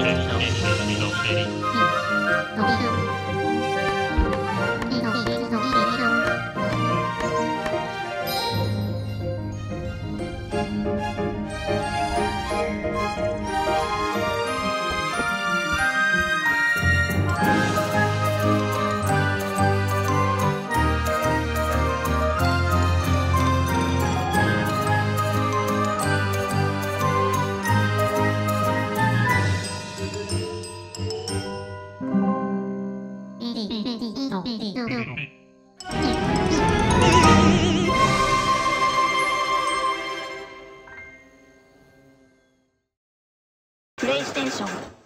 のへりののののプレイステーション。